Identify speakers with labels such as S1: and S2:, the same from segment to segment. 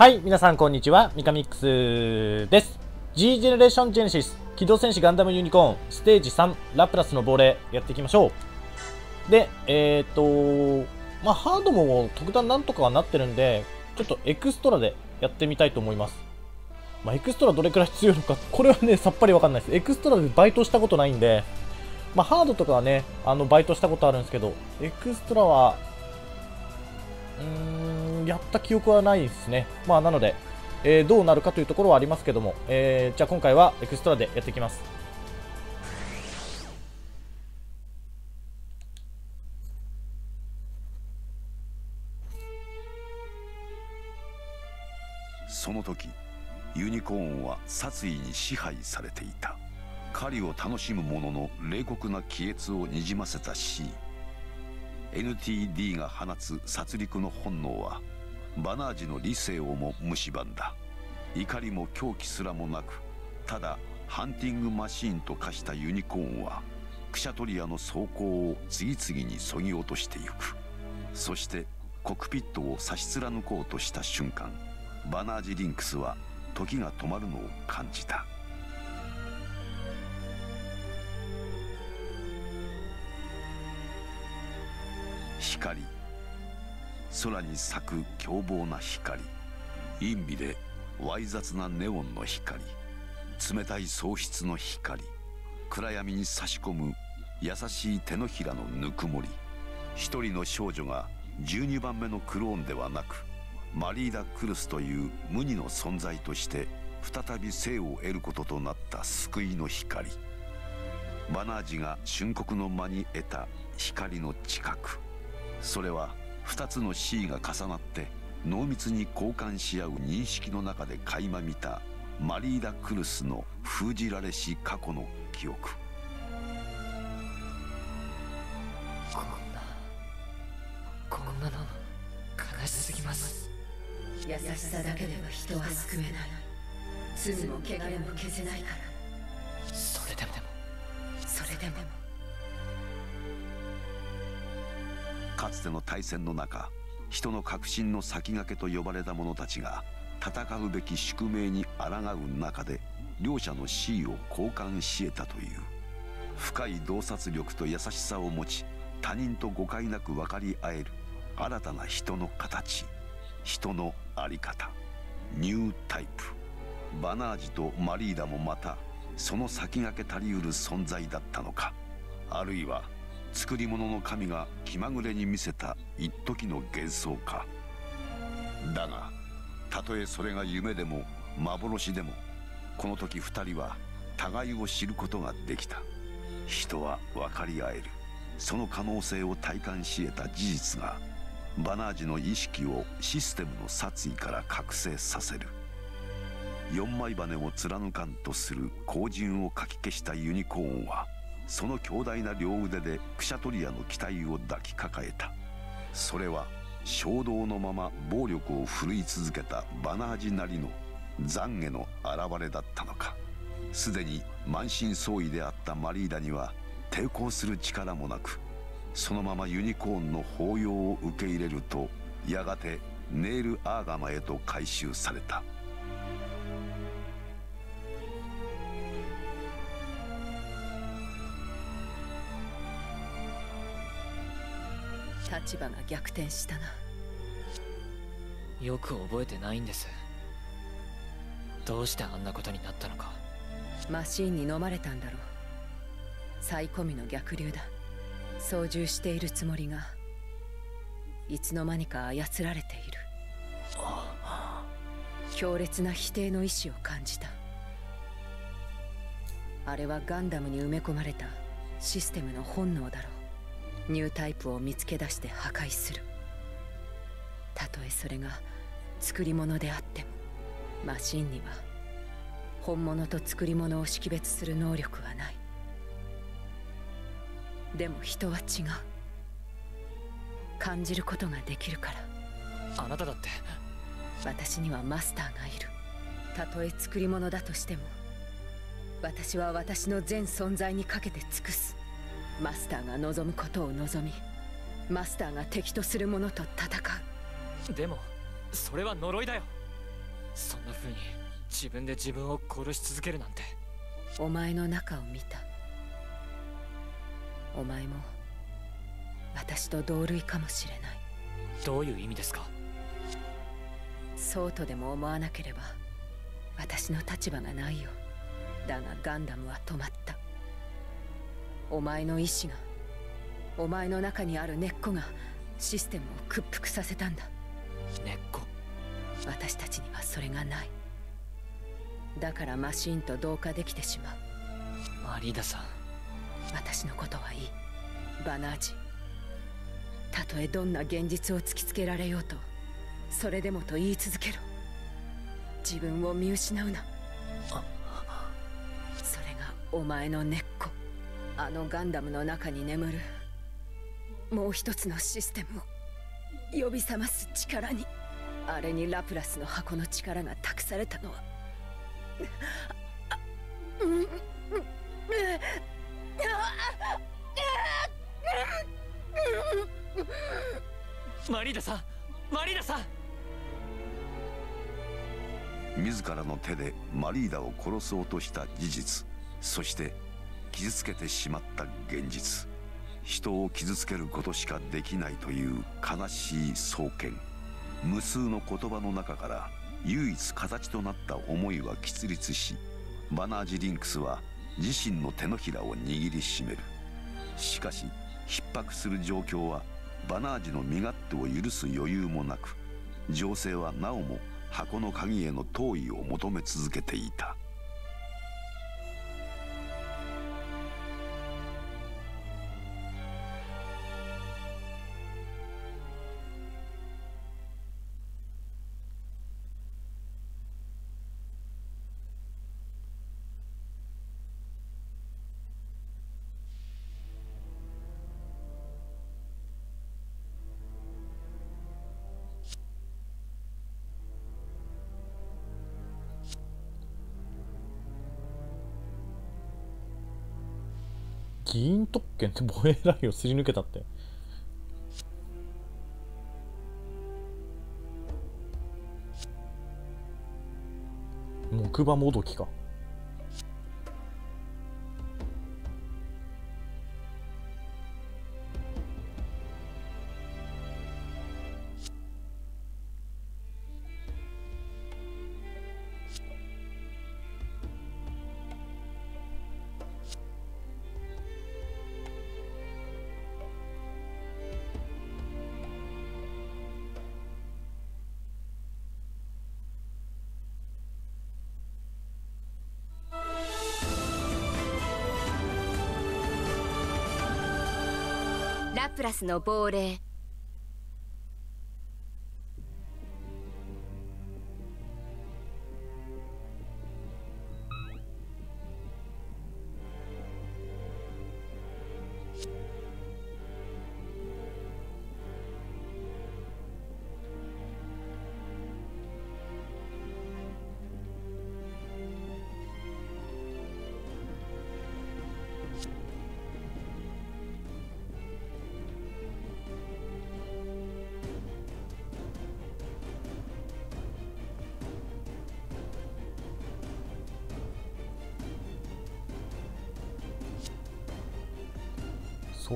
S1: はい、皆さんこんにちは、ミカミックスです。G ジェネレーションジェネシス、機動戦士ガンダムユニコーン、ステージ3、ラプラスの亡霊、やっていきましょう。で、えっ、ー、とまあ、ハードも特段なんとかはなってるんで、ちょっとエクストラでやってみたいと思います。まあ、エクストラどれくらい必要なのか、これはね、さっぱりわかんないです。エクストラでバイトしたことないんで、まあ、ハードとかはね、あの、バイトしたことあるんですけど、エクストラは、うーん、やった記憶はないですね。まあ、なので、えー、どうなるかというところはありますけども、えー、じゃあ今回はエクストラでやっていきます。
S2: その時ユニコーンは殺意に支配されていた狩りを楽しむ者の冷酷な亀裂をにじませた C NTD が放つ殺戮の本能はバナージの理性をも蝕んだ。怒りも狂気すらもなくただハンティングマシーンと化したユニコーンはクシャトリアの装甲を次々にそぎ落としてゆく。そしてコクピットを差し貫こうとした瞬間バナージリンクスは時が止まるのを感じた。光。空に咲く凶暴な光。陰微でわい雑なネオンの光。冷たい喪失の光。暗闇に差し込む優しい手のひらのぬくもり。一人の少女が12番目のクローンではなくマリーダ・クルスという無二の存在として再び生を得ることとなった救いの光。バナージが春国の間に得た光の近く。それは2つの C が重なって濃密に交換し合う認識の中で垣間見たマリーダ・クルスの封じられし過去の記憶。
S3: こんなこんなの悲しすぎます。
S4: 優しさだけでは人は救えない。罪も汚れも消せないから。
S3: それでも。
S4: それでも
S2: かつての大戦の中人の革新の先駆けと呼ばれた者たちが戦うべき宿命に抗う中で両者の地位を交換し得たという。深い洞察力と優しさを持ち他人と誤解なく分かり合える新たな人の形。人の在り方。ニュータイプ。バナージとマリーダもまたその先駆けたりうる存在だったのか。あるいは作り物の神が気まぐれに見せた一時の幻想か。だがたとえそれが夢でも幻でもこの時二人は互いを知ることができた。人は分かり合える。その可能性を体感し得た事実がバナージの意識をシステムの殺意から覚醒させる。四枚羽を貫かんとする後陣をかき消したユニコーンはその強大な両腕でクシャトリアの機体を抱きかかえた。それは衝動のまま暴力を振るい続けたバナージなりの懺悔の表れだったのか。すでに満身創痍であったマリーダには抵抗する力もなくそのままユニコーンの抱擁を受け入れるとやがてネール・アーガマへと回収された。
S4: 立場が逆転したな。
S3: よく覚えてないんです。どうしてあんなことになったのか。
S4: マシーンに飲まれたんだろう。サイコミの逆流だ。操縦しているつもりが。いつの間にか操られている。強烈な否定の意志を感じた。あれはガンダムに埋め込まれたシステムの本能だろうニュータイプを見つけ出して破壊する。たとえそれが作り物であってもマシンには本物と作り物を識別する能力はない。でも人は違う。感じることができるから。
S3: あなただって。
S4: 私にはマスターがいる。たとえ作り物だとしても私は私の全存在にかけて尽くすマスターが望むことを望みマスターが敵とする者と戦う。
S3: でもそれは呪いだよ。そんな風に自分で自分を殺し続けるなんて。
S4: お前の中を見た。お前も私と同類かもしれない。
S3: どういう意味ですか？
S4: そうとでも思わなければ私の立場がないよだがガンダムは止まったお前の意志がお前の中にある根っこがシステムを屈服させたんだ。
S3: 根っこ。
S4: 私たちにはそれがない。だからマシンと同化できてしまう。
S3: マリーダさん。
S4: 私のことはいい。バナージ。たとえどんな現実を突きつけられようとそれでもと言い続けろ。自分を見失うな。それがお前の根っこあのガンダムの中に眠るもう一つのシステムを呼び覚ます力に。あれにラプラスの箱の力が託されたのは。
S3: マリーダさんマリーダさん。
S2: 自らの手でマリーダを殺そうとした事実。そして傷つけてしまった現実。人を傷つけることしかできないという悲しい創建。無数の言葉の中から唯一形となった思いは喫立しバナージ・リンクスは自身の手のひらを握りしめる。しかし逼迫する状況はバナージの身勝手を許す余裕もなく情勢はなおも箱の鍵への遠いを求め続けていた。
S1: 議員特権って 防衛ラインをすり抜けたって。木馬もどきか。
S5: ラスの亡霊。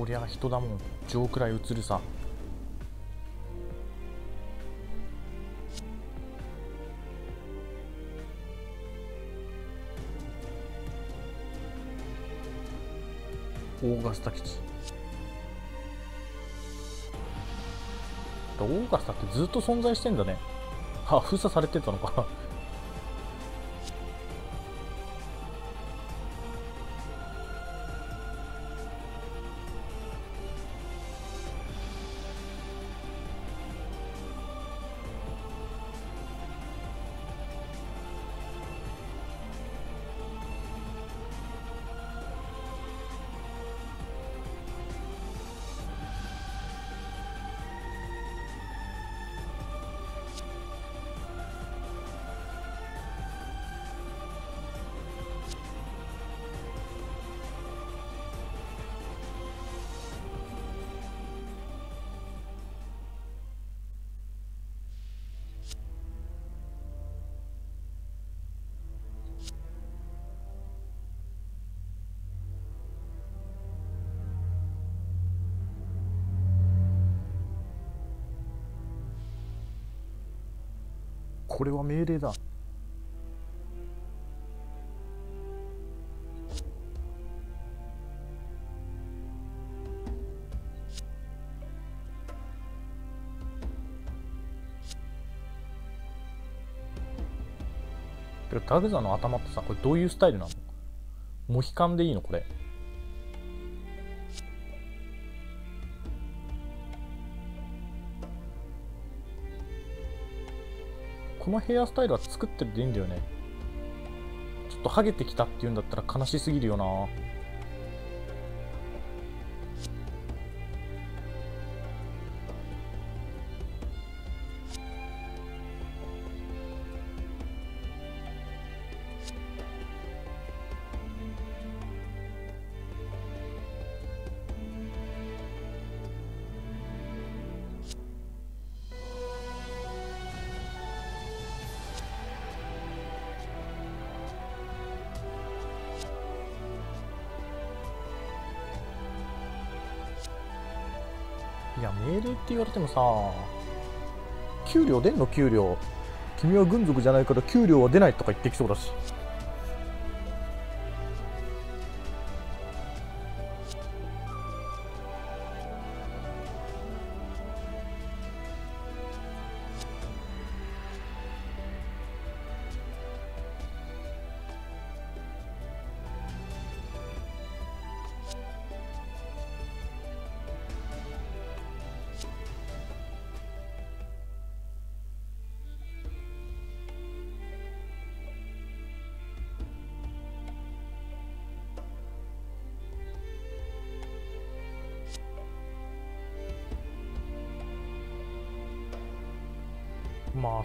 S5: そりゃ人だもん。上くらい映るさ。オーガスタ基地オーガスタってずっと存在してんだね。あ封鎖されてたのか。これは命令だ。てかダグザの頭ってさこれどういうスタイルなの？モヒカンでいいの？これ。このヘアスタイルは作ってるでいいんだよね。ちょっとハゲてきたっていうんだったら悲しすぎるよな。言われてもさ給料出んの？給料。君は軍属じゃないから給料は出ないとか言ってきそうだし。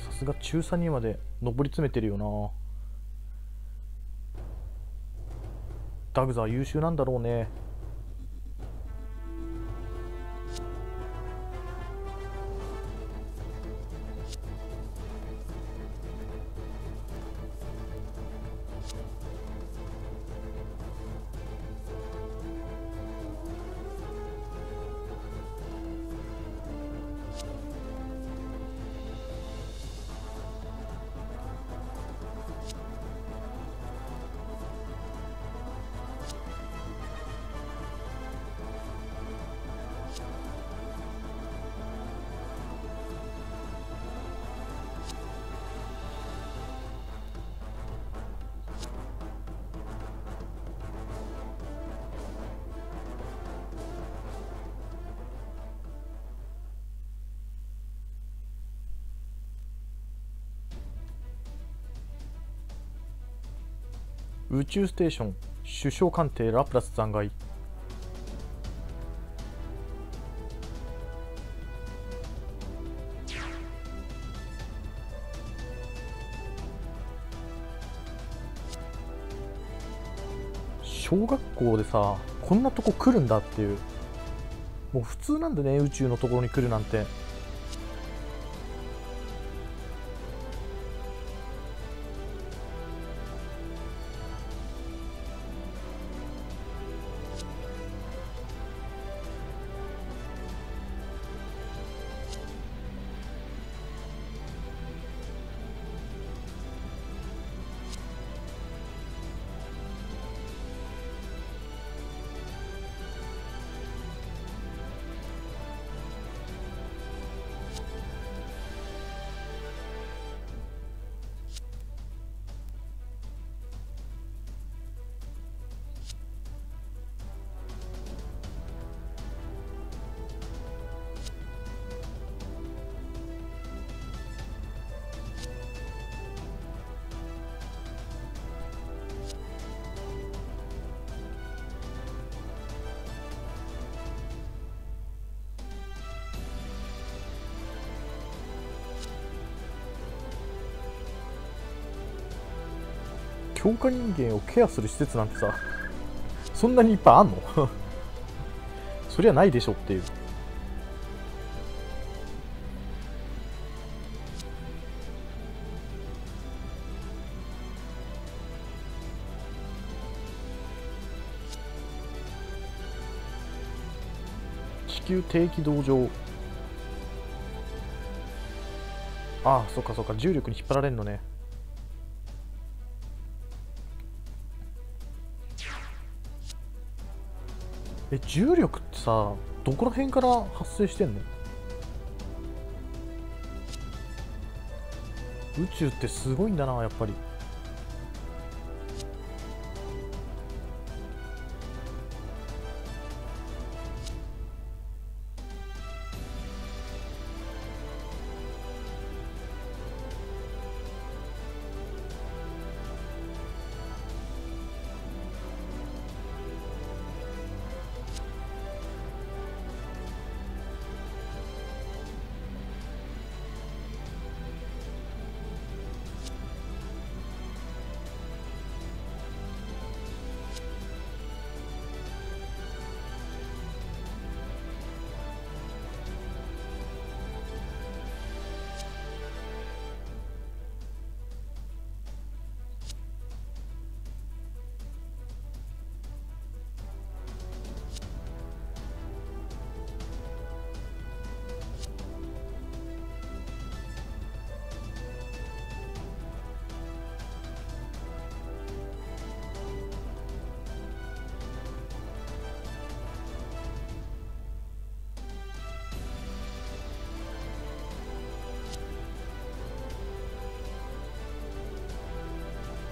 S5: さすが中3にまで上り詰めてるよな。ダグザは優秀なんだろうね。宇宙ステーション首相官邸ラプラス残骸。小学校でさこんなとこ来るんだっていう。もう普通なんだね宇宙のところに来るなんて。強化人間をケアする施設なんてさそんなにいっぱいあんの？そりゃないでしょっていう。地球定期道場。ああそっかそっか。重力に引っ張られるのね。え重力ってさどこら辺から発生してんの？宇宙ってすごいんだなやっぱり。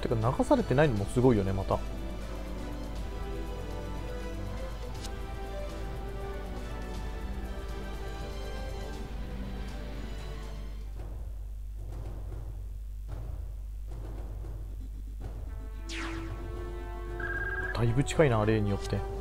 S5: てか流されてないのもすごいよねまた。だいぶ近いな例によって。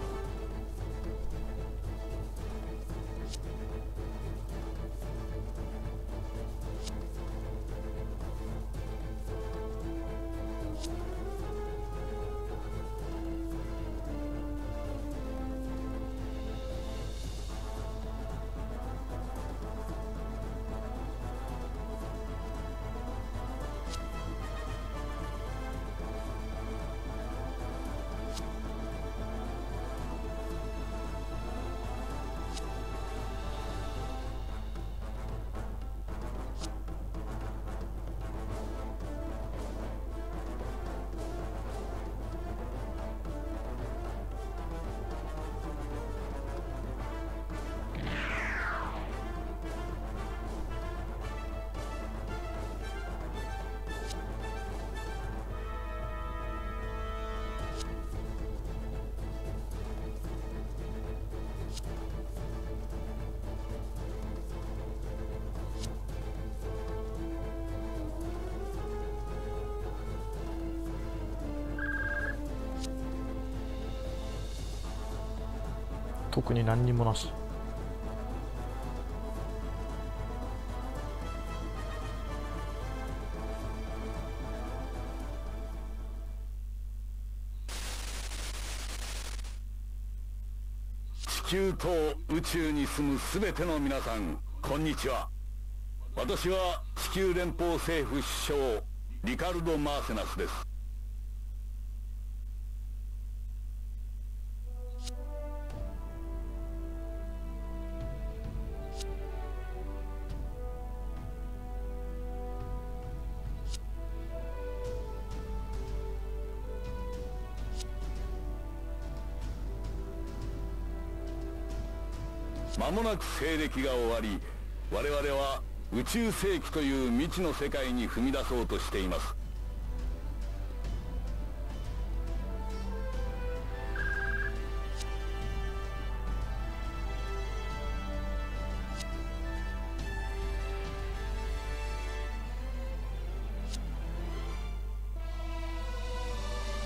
S5: 特に何にもなし。
S6: 地球と宇宙に住む全ての皆さんこんにちは。私は地球連邦政府首相リカルド・マーセナスです。なく西暦が終わり我々は宇宙世紀という未知の世界に踏み出そうとしています。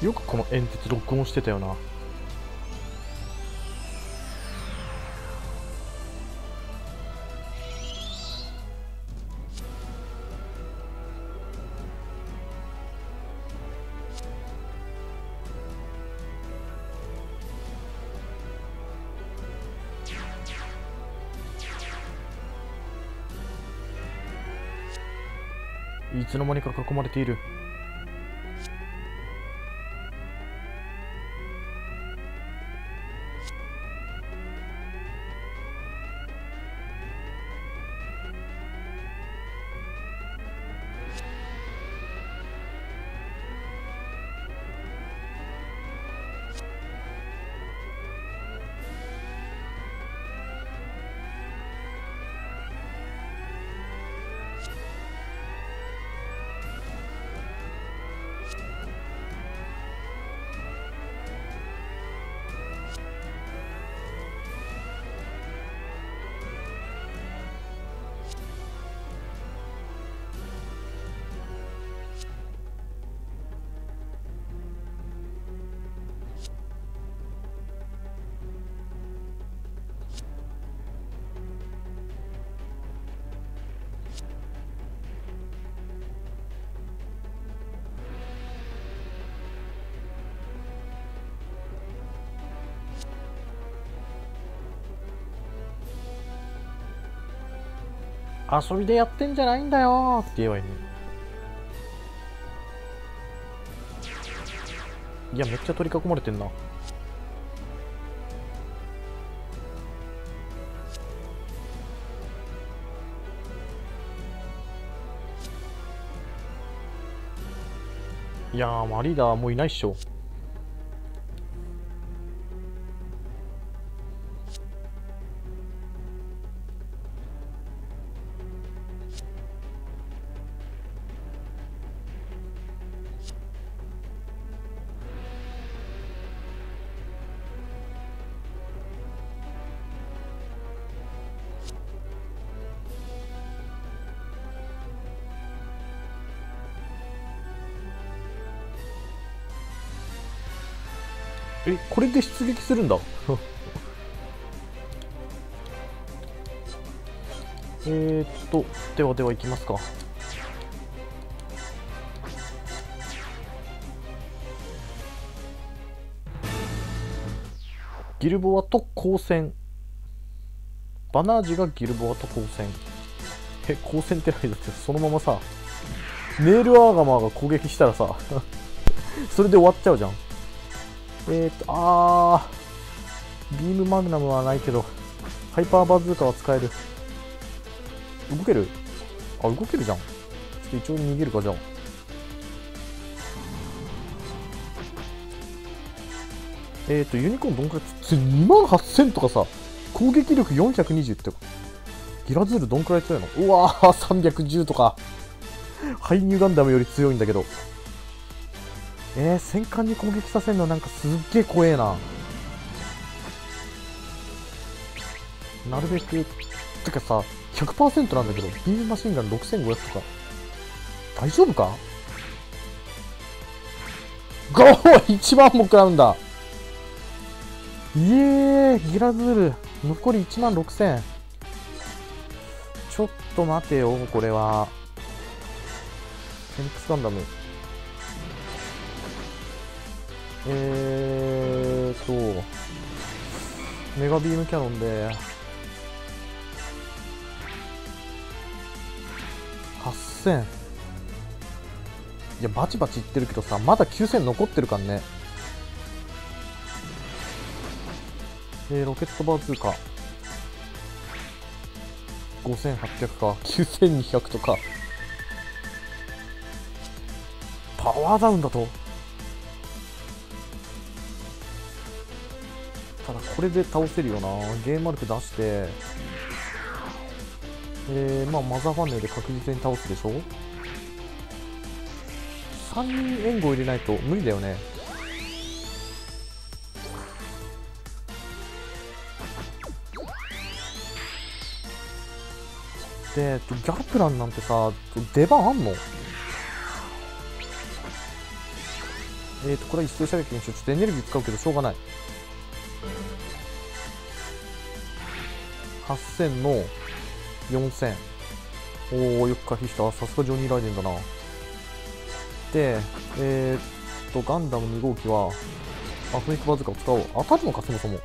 S5: よくこの煙突録音してたよな。いつの間にか囲まれている。遊びでやってんじゃないんだよって言えばいいのに。いやめっちゃ取り囲まれてんな。いやーまあリーダーもういないっしょ。これで出撃するんだ。えっとではでは行きますか。ギルボアと交戦。バナージがギルボアと交戦。え交戦ってないだってそのままさネールアーガマーが攻撃したらさ それで終わっちゃうじゃん。えーと、あー、ビームマグナムはないけど、ハイパーバズーカは使える。動ける？あ、動けるじゃん。ちょっと一応逃げるか、じゃあ。えーと、ユニコーンどんくらい？つ、2万8000とかさ、攻撃力420って、ギラズールどんくらい強いの？うわー、310とか。ハイニューガンダムより強いんだけど。えー、戦艦に攻撃させるのなんかすっげえ怖えな。なるべく、てかさ、100%なんだけど、ビームマシンガン6500とか、大丈夫か ?5!1 万も食らうんだいえー、ギラズール、残り1万6000。ちょっと待てよ、これは。フェニックスガンダム。えーと、メガビームキャノンで、8000。いや、バチバチいってるけどさ、まだ9000残ってるからね。えー、ロケットバーズーカ。5800か。9200とか。パワーダウンだとこれで倒せるよな。ゲームマルク出して。えー、まあマザーファンネルで確実に倒すでしょ？3人援護入れないと無理だよね。でギャラプランなんてさ出番あんの？えーとこれは一斉射撃にしようちょっとエネルギー使うけどしょうがない。8000の4000おおよく回避した。さすがジョニー・ライデンだな。でえー、っとガンダム2号機はアトミックバズーカを使おう。当たるのかそもそも。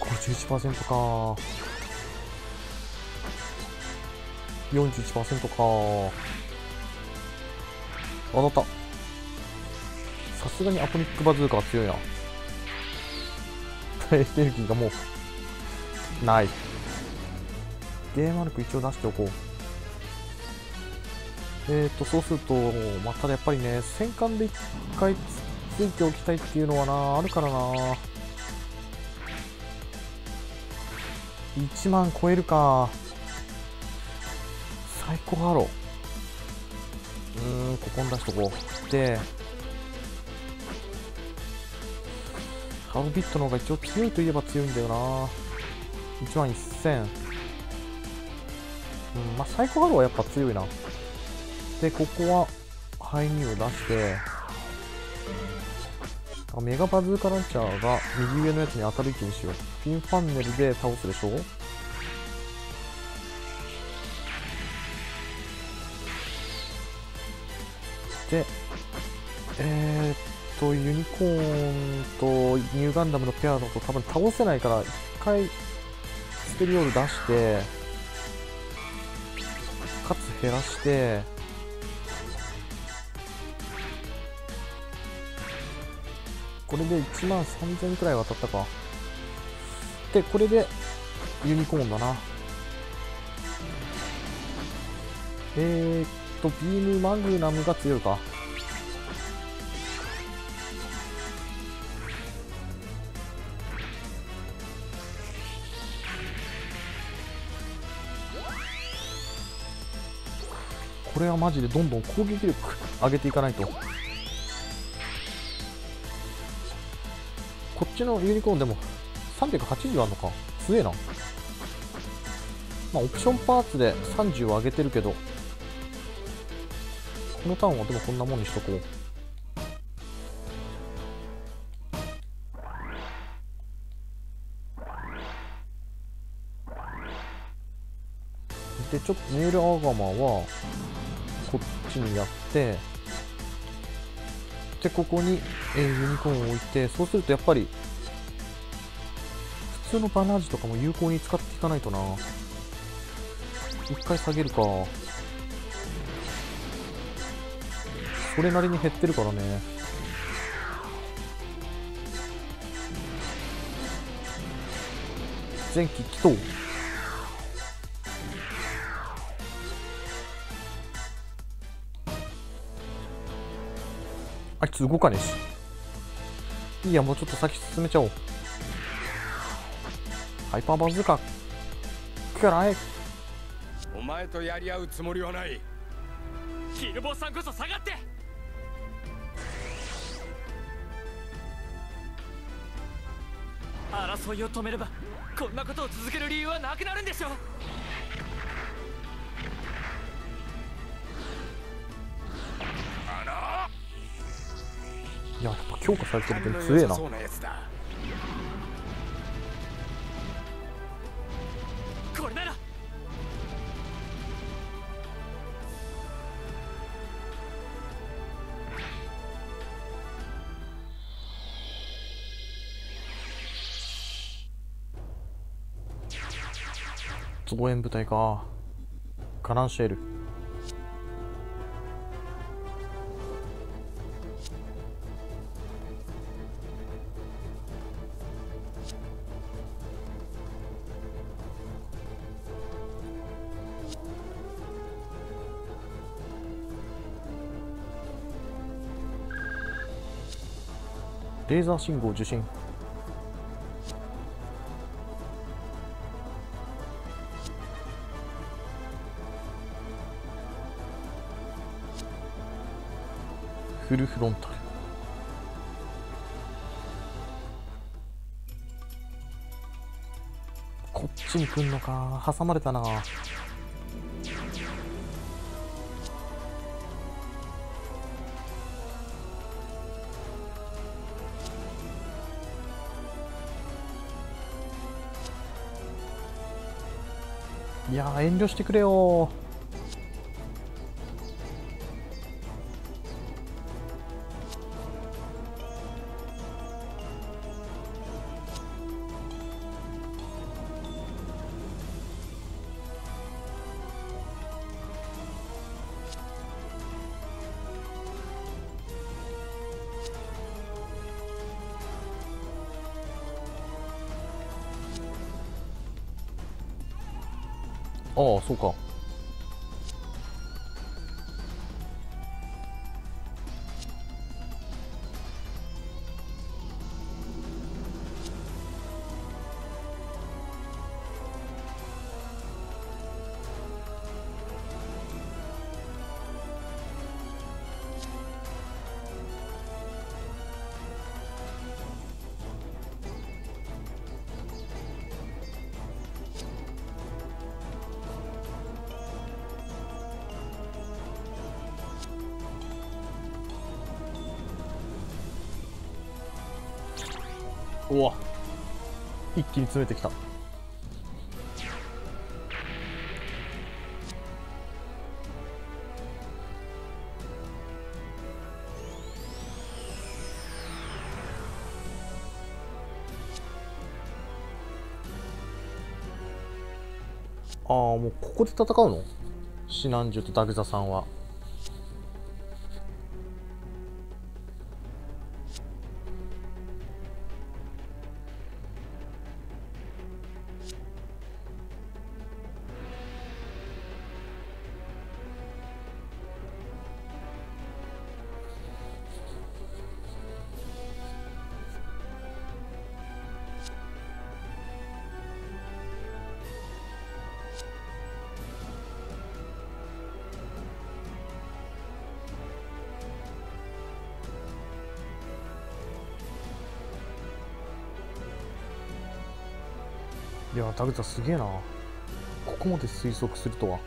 S5: 51%か。41%か。当たった。さすがにアトミックバズーカは強いな。エネルギーがもうない。ゲーマルク一応出しておこう。えーとそうするとまあただやっぱりね戦艦で一回ついておきたいっていうのはなあるからな。1万超えるか。サイコハロー。うんここに出しとこう。でハロビットの方が一応強いといえば強いんだよな。1万1000うん、まあ、サイコハローはやっぱ強いな。で、ここは、ハイニーを出して、メガバズーカランチャーが右上のやつに当たる位置にしよう。ピンファンネルで倒すでしょ？で、えー、っと、ユニコーンとニューガンダムのペアだと多分倒せないから、一回ステリオール出して、かつ減らして。これで1万3000くらい渡ったか。でこれでユニコーンだな。えー、っとビームマグナムが強いか。これはマジでどんどん攻撃力上げていかないと。こっちのユニコーンでも380あるのか。強えな。まあオプションパーツで30を上げてるけどこのターンはでもこんなもんにしとこう。でちょっとネイルアーガマはこっちにやってでここに、えーユニコーンを置いてそうするとやっぱり普通のバナージとかも有効に使っていかないとな。一回下げるか。それなりに減ってるからね。前期祈祷つ動かねえし。いいやもうちょっと先進めちゃおう。ハイパーバズーカくらえ
S7: お前とやり合うつもりはない。
S3: キルボーさんこそ下がって。争いを止めればこんなことを続ける理由はなくなるんでしょ
S5: いややっぱ強化されてるけど強えな。
S3: これなら。
S5: 増援部隊か。カランシェールレーザー信号受信。フルフロンタル。こっちに来んのか。挟まれたな。いや遠慮してくれよああうわ。一気に詰めてきた。ああもうここで戦うの？シナンジュとダグザさんは。タグザすげえな。ここまで推測するとは。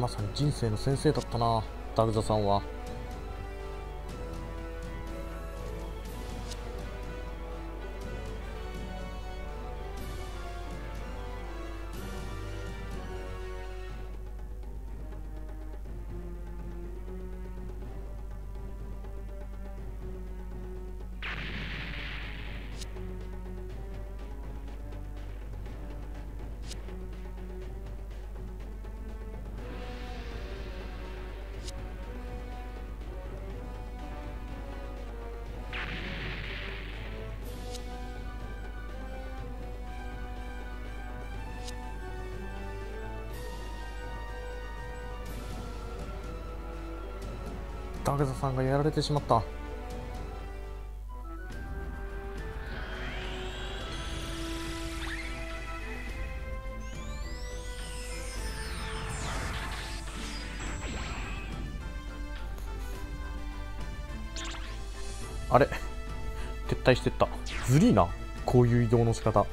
S5: まさに人生の先生だったなダグザさんは。グザさんがやられてしまった。あれ？撤退してった。ずりーな。こういう移動の仕方。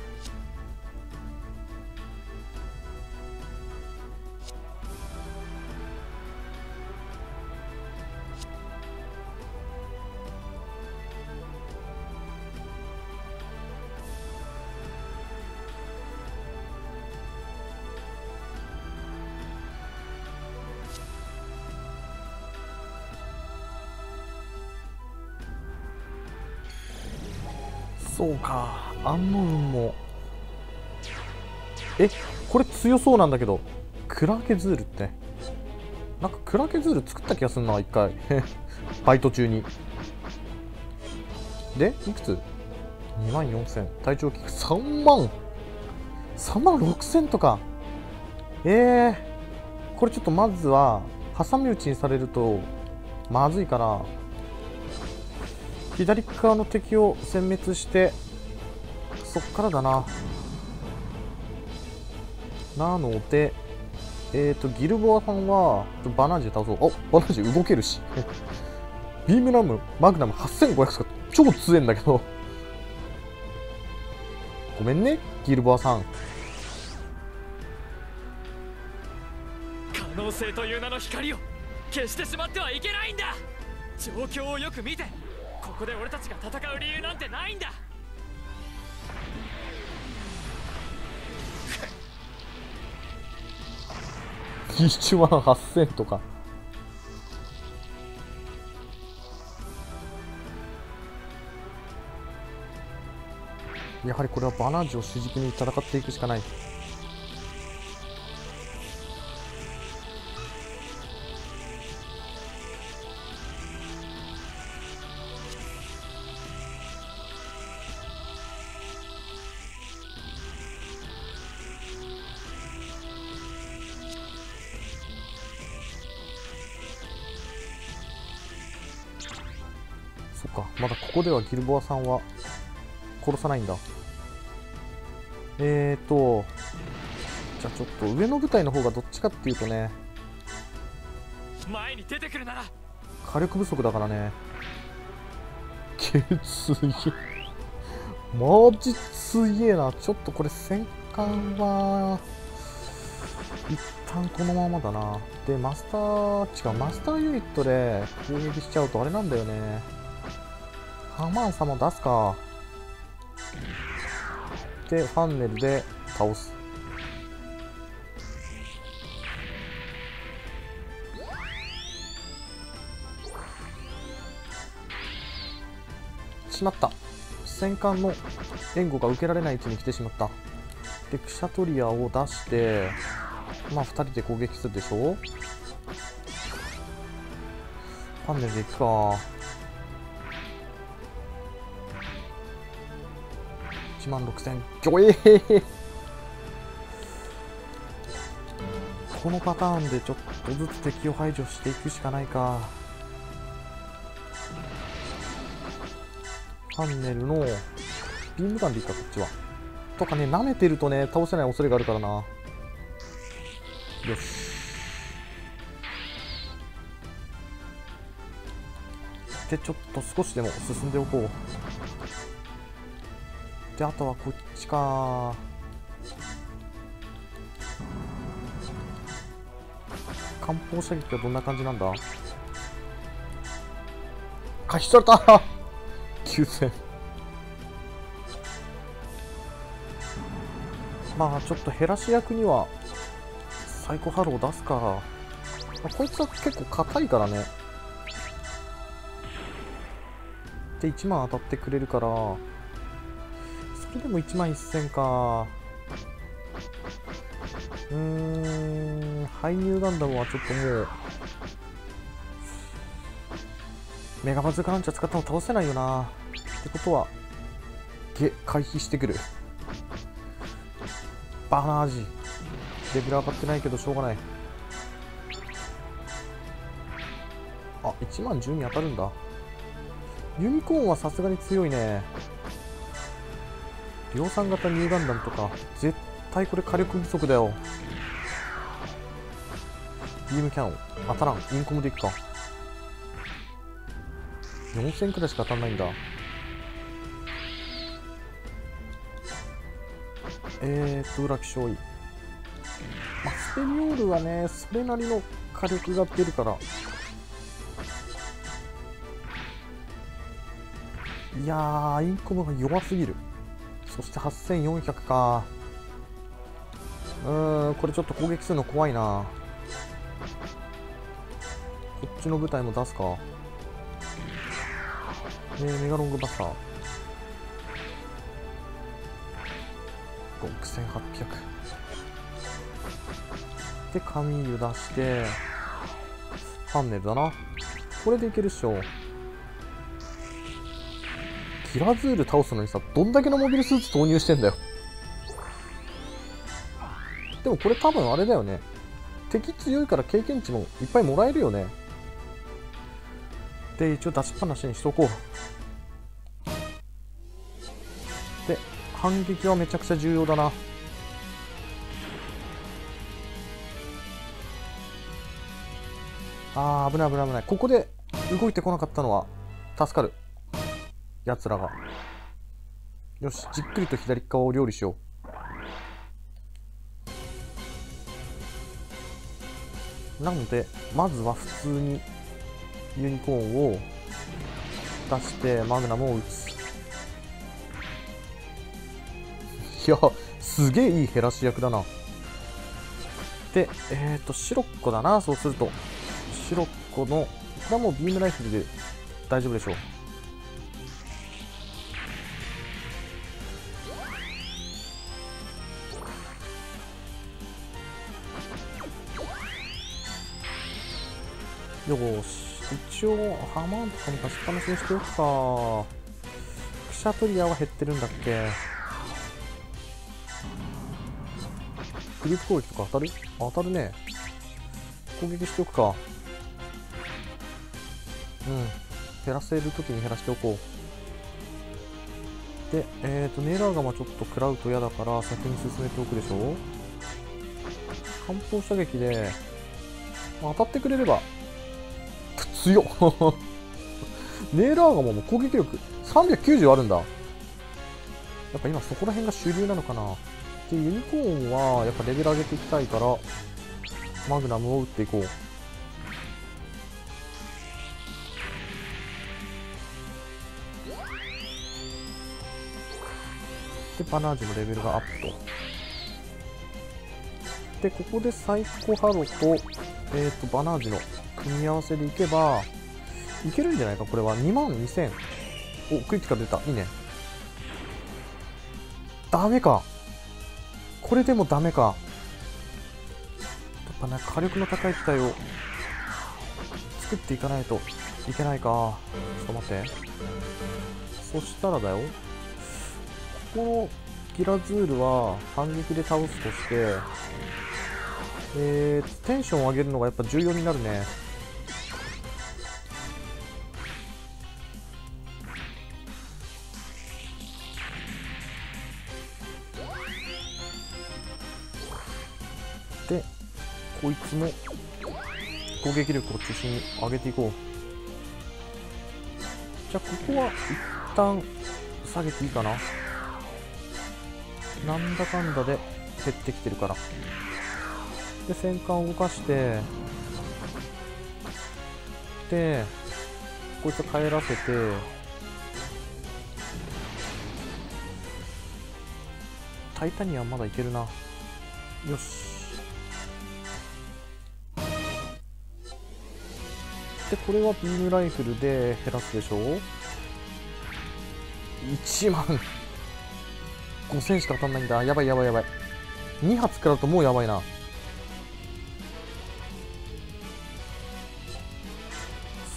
S5: そうか。安野運も。えこれ強そうなんだけど。クラゲズールって。なんかクラゲズール作った気がするな一回。バイト中に。でいくつ？2万4000体調キック3万。3万6000とか。えー、これちょっとまずは挟み撃ちにされるとまずいから。左側の敵を殲滅してそっからだな。なのでえっ、ー、とギルボアさんはバナージ倒そう。あバナージ動けるし。ビームラムマグナム8500とか超強えんだけど。ごめんねギルボアさん。
S3: 可能性という名の光を消してしまってはいけないんだ。状況をよく見て。ここで俺たちが戦う理由なんてないんだ。
S5: 1万8000とか。やはりこれはバナージを主軸に戦っていくしかない。そっか。まだここではギルボアさんは殺さないんだ。えーとじゃあちょっと上の部隊の方がどっちかっていうとね
S3: 前に出てくるなら。
S5: 火力不足だからね。けついマジ強えな。ちょっとこれ戦艦は一旦このままだな。でマスター違うマスターユニットで攻撃しちゃうとあれなんだよねハマン様出すか。でファンネルで倒す。しまった。戦艦の援護が受けられない位置に来てしまった。でクシャトリアを出してまあ2人で攻撃するでしょ。パネルでいくか。1万6000ギョエーこのパターンでちょっとずつ敵を排除していくしかないか。パネルのビームガンでいいかこっちは。とかね舐めてるとね倒せない恐れがあるからな。よし。でちょっと少しでも進んでおこう。であとはこっちか。艦砲射撃はどんな感じなんだ？回避された9000まあちょっと減らし役にはサイコハロー出すか、まあ、こいつは結構硬いからね。で1万当たってくれるから。でも1万1000か。うーん排入ガンダムはちょっともうメガバズーカランチャー使っても倒せないよな。ってことはゲ回避してくる。バナージ。レベル上がってないけどしょうがない。あ1万10に当たるんだ。ユニコーンはさすがに強いね。量産型ニューガンダムとか絶対これ火力不足だよ。ビームキャノン当たらん。インコムでいくか。4000くらいしか当たんないんだ。えーと裏気象医。まあ、スペリオールはねそれなりの火力が出るから。いやインコムが弱すぎる。そして8400か。うーんこれちょっと攻撃するの怖いな。こっちの部隊も出すか。えー、メガロングバスター。6800で紙湯出してファンネルだな。これでいけるっしょ。ラズール倒すのにさどんだけのモビルスーツ投入してんだよ。でもこれ多分あれだよね。敵強いから経験値もいっぱいもらえるよね。で一応出しっぱなしにしとこう。で反撃はめちゃくちゃ重要だな。あー危ない危ない危ない。ここで動いてこなかったのは助かる。奴らが。よしじっくりと左側を料理しよう。なのでまずは普通にユニコーンを出してマグナムを撃つ。いやすげえいい減らし役だな。でえっ、ー、とシロッコだなそうすると。シロッコのこれはもうビームライフルで大丈夫でしょう。よし一応ハマーンとかも出しっぱなしにしておくか。クシャトリアは減ってるんだっけ。クリープ攻撃とか当たる？当たるね。攻撃しておくか。うん。減らせるときに減らしておこう。でえっ、ー、とネイラーガマちょっと食らうと嫌だから先に進めておくでしょ。艦砲射撃で、まあ、当たってくれれば強っ。ネイラーガマも攻撃力390あるんだ。やっぱ今そこら辺が主流なのかな。でユニコーンはやっぱレベル上げていきたいからマグナムを打っていこう。でバナージュのレベルがアップと。でここでサイコハロと,、えー、とバナージュの組み合わせでいけばいけるんじゃないか？これは2万2000おクリティカル出た。いいね。ダメか。これでもダメか。やっぱね火力の高い機体を作っていかないといけないか。ちょっと待って。そしたらだよ。ここのギラズールは反撃で倒すとしてえー、テンションを上げるのがやっぱ重要になるね。こいつも攻撃力を中心に上げていこう。じゃあここは一旦下げていいかな。なんだかんだで減ってきてるから。で戦艦を動かしてでこいつ帰らせてタイタニアまだいけるな。よし。でこれはビームライフルで減らすでしょ？1万5000しか当たんないんだ。やばいやばいやばい。2発食らうともうやばいな。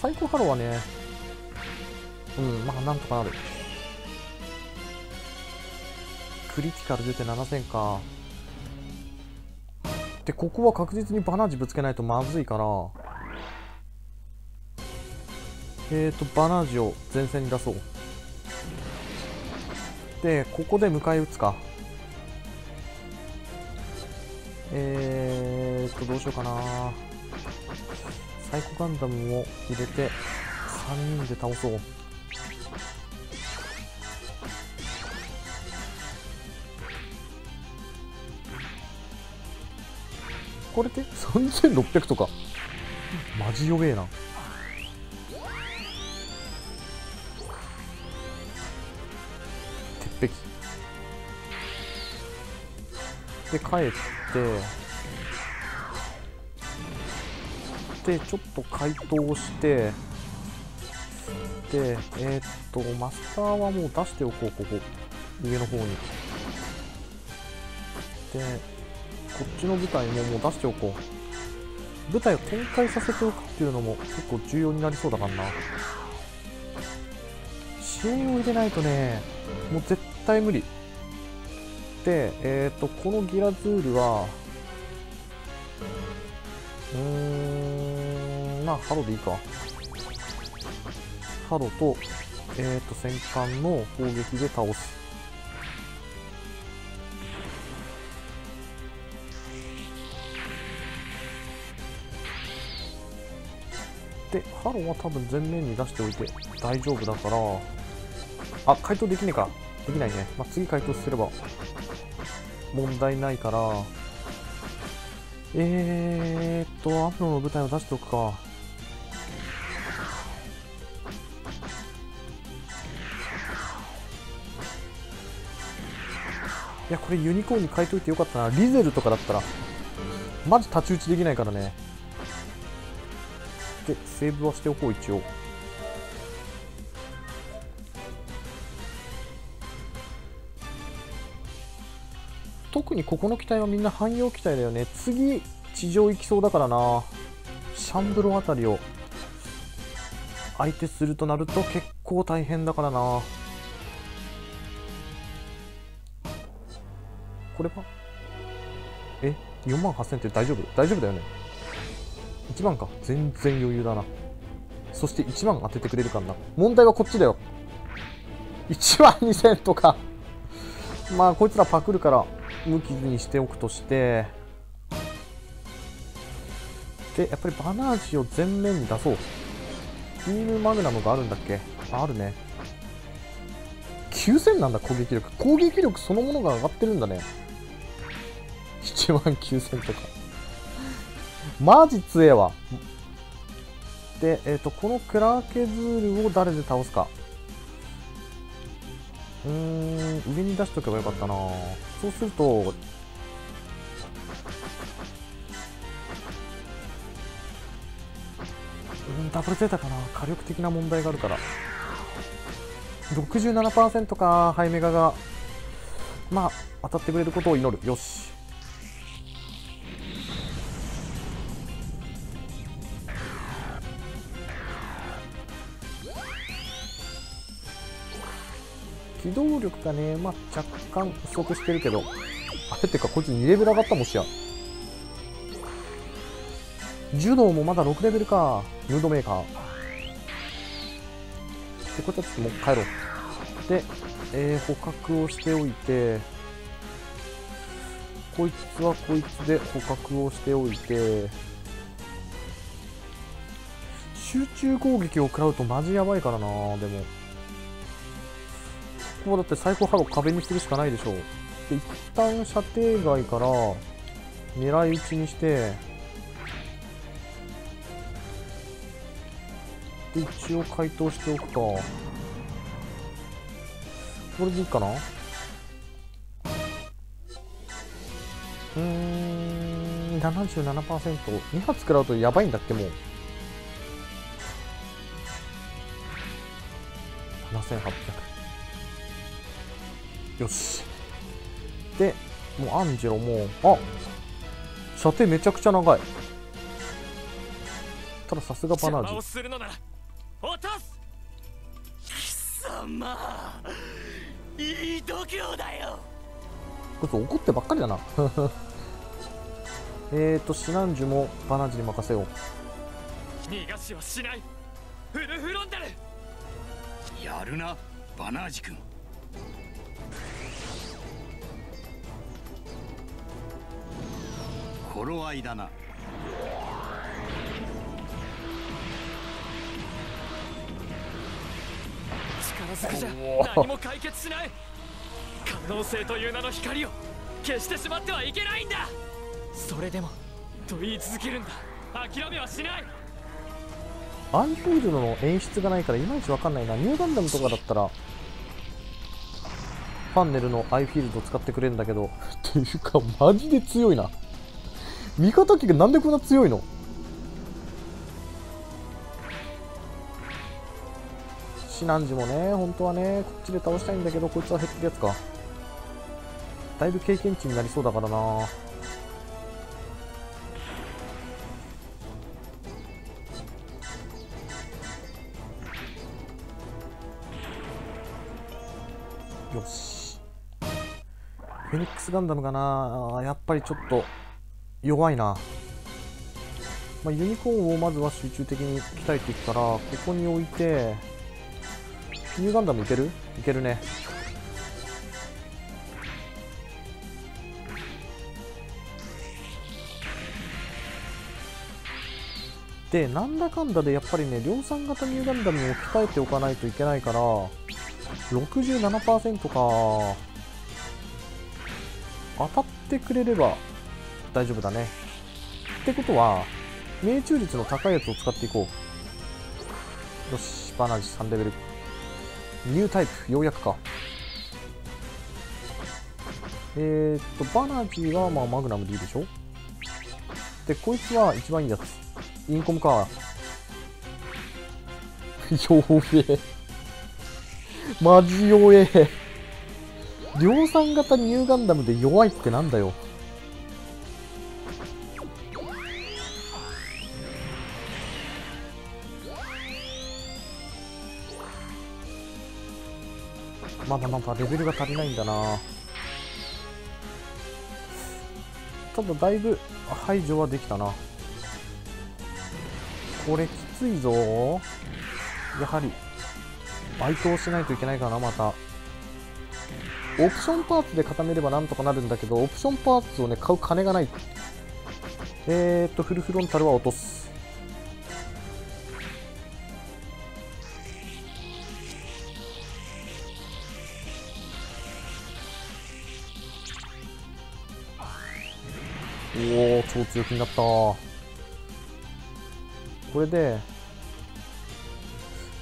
S5: サイコハローはねうんまあなんとかなる。クリティカル出て7000か。でここは確実にバナージぶつけないとまずいから。えーとバナージを前線に出そう。でここで迎え撃つか。えーとどうしようかな。サイコガンダムを入れて3人で倒そう。これで？3600とか。マジ弱えな。で帰って。でちょっと解凍して。でえー、っとマスターはもう出しておこうここ。上の方に。でこっちの部隊ももう出しておこう。部隊を展開させておくっていうのも結構重要になりそうだからな。支援を入れないとねもう絶対無理。でえっ、とこのギラズールはうーんまあハロでいいか。ハロとえっ、と戦艦の攻撃で倒す。でハロは多分前面に出しておいて大丈夫だから。あ回答できねえか。できないね、まあ、次回答すれば。問題ないから。えーっとアムロの舞台を出しておくか。いやこれユニコーンに変えといてよかったな。リゼルとかだったらマジ太刀打ちできないからね。でセーブはしておこう一応。特にここの機体はみんな汎用機体だよね。次地上行きそうだからな。シャンブロあたりを相手するとなると結構大変だからな。これは？え？4万8000って大丈夫？大丈夫だよね。1万か。全然余裕だな。そして1万当ててくれるかな。問題はこっちだよ。1万2000とか。まあこいつらパクるから。無傷にしておくとしてでやっぱりバナージを前面に出そう。ビームマグナムがあるんだっけ？あるね。9000なんだ攻撃力。攻撃力そのものが上がってるんだね。1万9000とか。マジ強えわ。でえっ、とこのクラーケズールを誰で倒すか。うーん上に出しとけばよかったな。そうするとうんダブルゼータかな。火力的な問題があるから。67%かハイメガが。まあ当たってくれることを祈る。よし。動力がね、まあ、若干不足してるけど、あれってか、こいつ2レベル上がったもしや。柔道もまだ6レベルか、ムードメーカー。で、こいつはちょっともう帰ろう。で、えー、捕獲をしておいて、こいつはこいつで捕獲をしておいて、集中攻撃を食らうとマジやばいからな、でも。ここだって最高ハロ壁にするしかないでしょう。で、一旦射程外から狙い撃ちにして、で、一応回答しておくか。これでいいかな？うーん、77%。2発食らうとやばいんだっけ、もう。7800。よし。で、もうアンジェロも、あ射程めちゃくちゃ長い。たださすがバナージ。
S3: するのなら落とす貴様いい度胸だよ
S5: こいつ怒ってばっかりだな。えーと、シナンジュもバナージに任せよう。
S3: 逃がしはしないフルフロンタル
S6: やるなバナージ君頃合いだな。
S3: 力ずくじゃ何も解決しない。可能性という名の光を消してしまってはいけないんだ。それでもと言い続けるんだ。諦めはしない。
S5: アンフィールドの演出がないからいまいちわかんないな。ニューガンダムとかだったら、ファンネルのアイフィールド使ってくれるんだけど、っていうか、マジで強いな。味方機がなんでこんな強いの？シナンジもね、本当はね、こっちで倒したいんだけど、こいつは減ってるやつか。だいぶ経験値になりそうだからな。よし。フェニックスガンダムかなやっぱりちょっと弱いな。まあ、ユニコーンをまずは集中的に鍛えていくから、ここに置いて、ニューガンダムいける？いけるね。で、なんだかんだでやっぱりね、量産型ニューガンダムを鍛えておかないといけないから、67%か。当たってくれれば大丈夫だね。ってことは、命中率の高いやつを使っていこう。よし、バナージ3レベル。ニュータイプ、ようやくか。えー、っと、バナージはまあマグナムでいいでしょ？で、こいつは一番いいやつ。インコムか。弱え。マジ弱え。量産型ニューガンダムで弱いってなんだよ。まだまだレベルが足りないんだな。ただだいぶ排除はできたな。これきついぞ。やはり、バイトをしないといけないかな、また。オプションパーツで固めればなんとかなるんだけど、オプションパーツをね、買う金がない。えーっと、フルフロンタルは落とす。強気になった。これで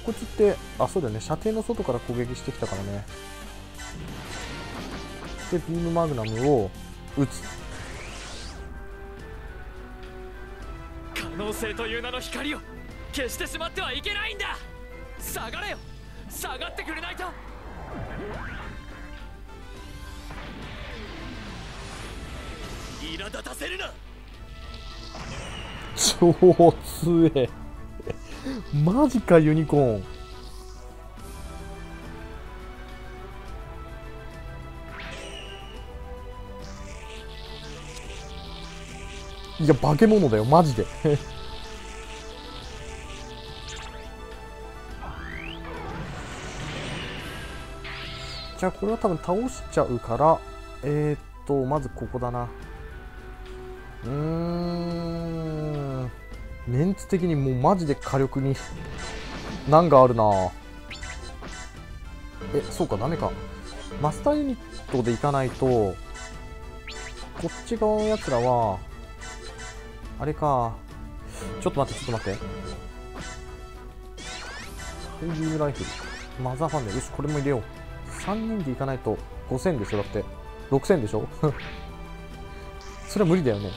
S5: こいつってあそうだよね。射程の外から攻撃してきたからね。でビームマグナムを撃つ。
S3: 可能性という名の光を消してしまってはいけないんだ。下がれよ。下がってくれないと。苛立たせるな。
S5: 超強えマジかユニコーン。いや化け物だよマジで。じゃあこれは多分倒しちゃうからえー、っとまずここだな。うん。メンツ的にもうマジで火力に難があるな。えそうかダメか。マスターユニットでいかないとこっち側のやつらはあれか。ちょっと待ってちょっと待って。ヘイビームライフル。マザーファンデよ。しこれも入れよう。3人でいかないと5000でしょ？だって6000でしょ？それは無理だよね。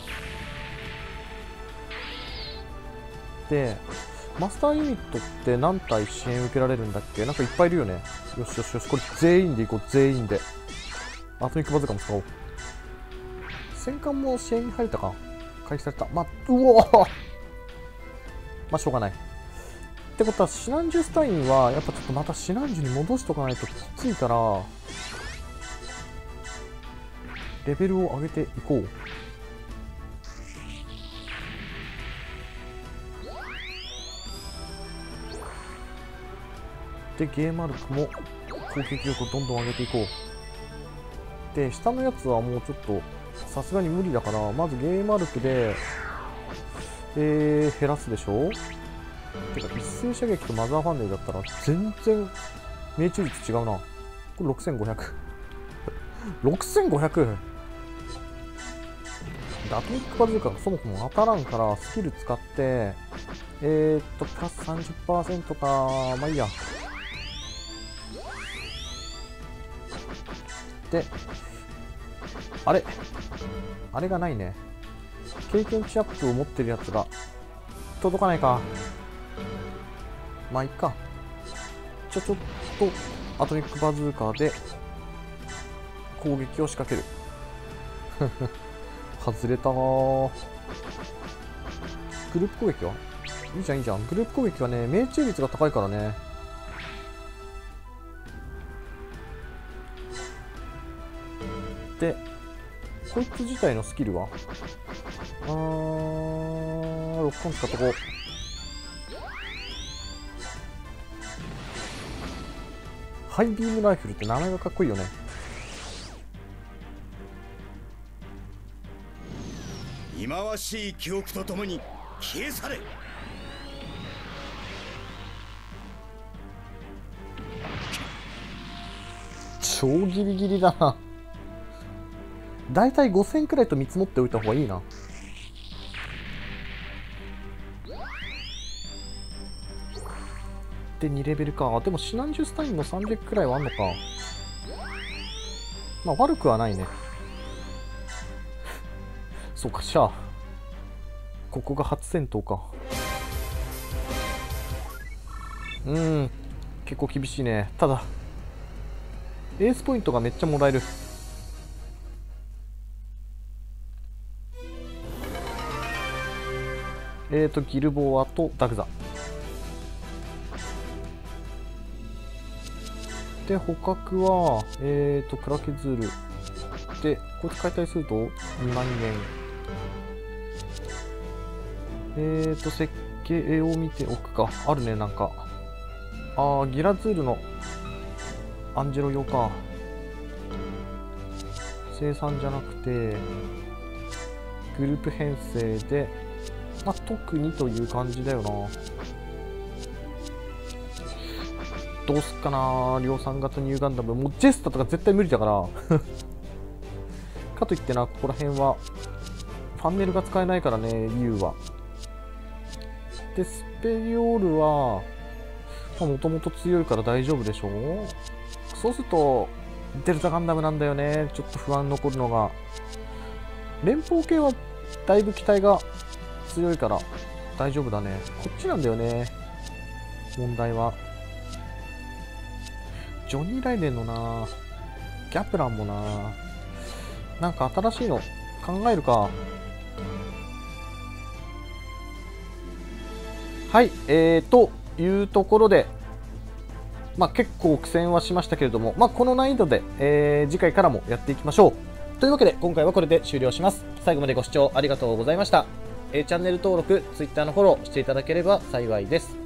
S5: でマスターユニットって何体支援受けられるんだっけ？なんかいっぱいいるよね。よしよしよし。これ全員でいこう。全員で。アトミックバズーカも使おう。戦艦も支援に入れたか。回避された。まうおまあしょうがない。ってことはシナンジュスタインはやっぱちょっとまたシナンジュに戻しとかないときついからレベルを上げていこう。でゲーマルクも攻撃力をどんどん上げていこう。で下のやつはもうちょっとさすがに無理だからまずゲーマルクでえー、減らすでしょ？てか一斉射撃とマザーファンデーだったら全然命中率違うな。これ6500 6500アトミックバズーカがそもそも当たらんからスキル使ってえー、っとプラス30%か。まあいいや。であれ？あれがないね。経験値アップを持ってるやつが届かないか。まあいっか。じゃちょっとアトミックバズーカーで攻撃を仕掛ける。外れたグループ攻撃は？いいじゃんいいじゃん。グループ攻撃はね命中率が高いからね。でこいつ自体のスキルは？あー6本使っとこう。ハイビームライフルって名前がかっこいいよね。
S8: 忌まわしい記憶とともに消え去れ。
S5: 超ギリギリだなだいたい5000くらいと見積もっておいた方がいいな。で2レベルか。でもシナンジュスタインも300くらいはあんのか。まあ悪くはないね。そうかじゃあここが初戦闘か。うん。結構厳しいね。ただエースポイントがめっちゃもらえる。えーとギルボアとダグザ。で捕獲はえーとクラケズールでこれ解体すると2万円。えーと設計を見ておくか。あるねなんか。あーギラズールのアンジェロ用か。生産じゃなくてグループ編成で、まあ、特にという感じだよな。どうすっかな量産型ニューガンダム。もうジェスタとか絶対無理だから。かといってなここら辺はファンネルが使えないからね U は。でスペリオールはもともと強いから大丈夫でしょう。そうするとデルタガンダムなんだよね。ちょっと不安残るのが。連邦系はだいぶ機体が強いから大丈夫だねこっちなんだよね問題はジョニー・ライデンのなギャプランもななんか新しいの考えるかはいえー、というところでまあ、結構苦戦はしましたけれども、まあ、この難易度で、えー、次回からもやっていきましょう。というわけで今回はこれで終了します。最後までご視聴ありがとうございました。え、チャンネル登録、ツイッターのフォローしていただければ幸いです。